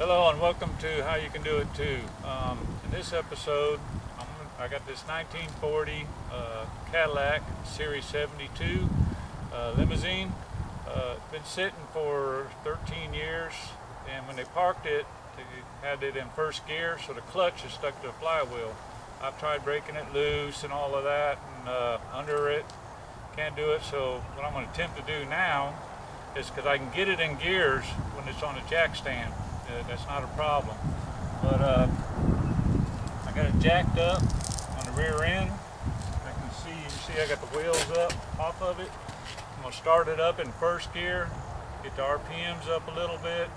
Hello and welcome to How You Can Do It Too. Um, in this episode, I'm, I got this 1940 uh, Cadillac Series 72 uh, limousine. Uh, been sitting for 13 years and when they parked it, they had it in first gear so the clutch is stuck to the flywheel. I've tried breaking it loose and all of that and uh, under it, can't do it. So what I'm going to attempt to do now is because I can get it in gears when it's on a jack stand. That's not a problem. But uh, I got it jacked up on the rear end. I can see, you see I got the wheels up off of it. I'm gonna start it up in first gear, get the RPMs up a little bit,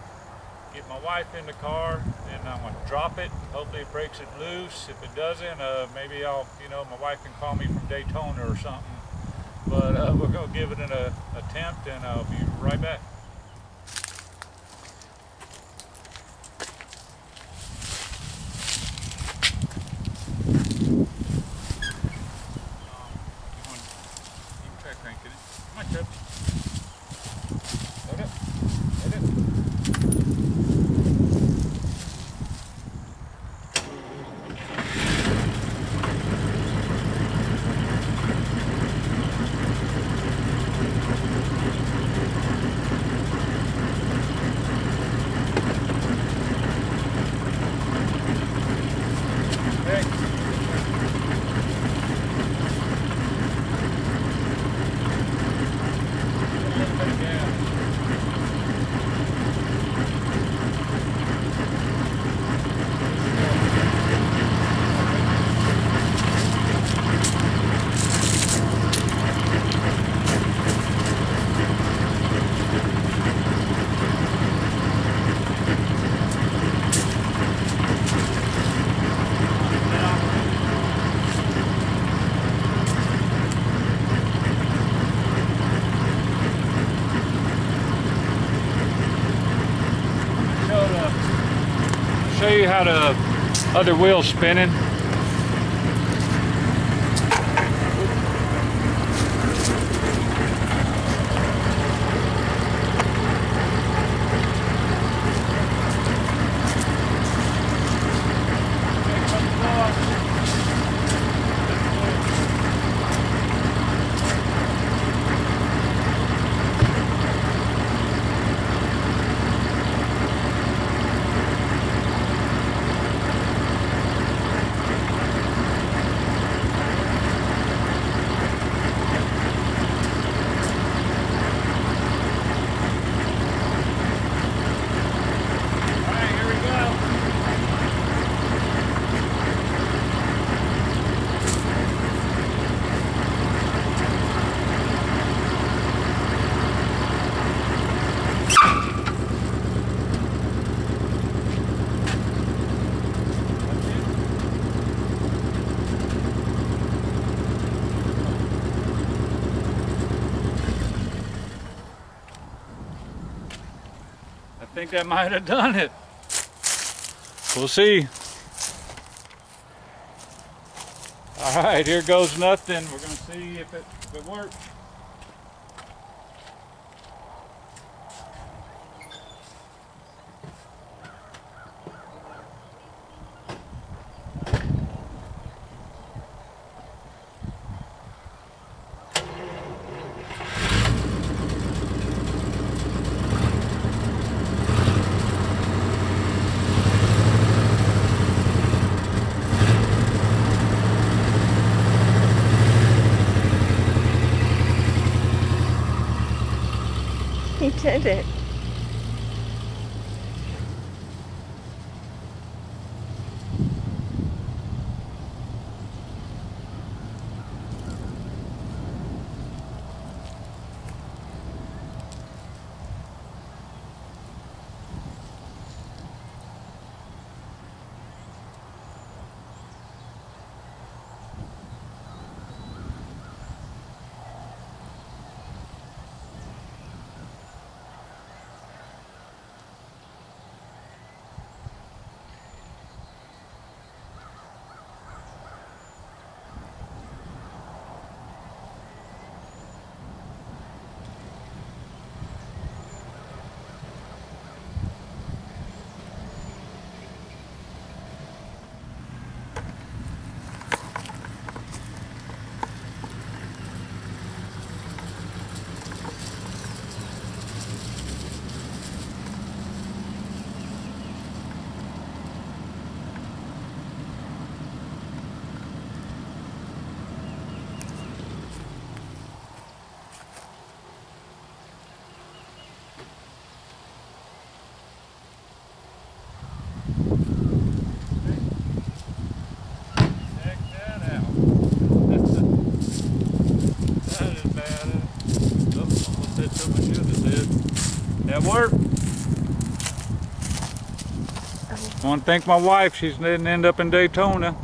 get my wife in the car, and I'm gonna drop it. Hopefully it breaks it loose. If it doesn't, uh, maybe I'll, you know, my wife can call me from Daytona or something. But uh, we're gonna give it an attempt and I'll be right back. Show you the other wheel's spinning. I think that might have done it. We'll see. All right, here goes nothing. We're gonna see if it, if it works. Did it. Work? I want to thank my wife. She didn't end up in Daytona.